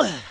Woohoo!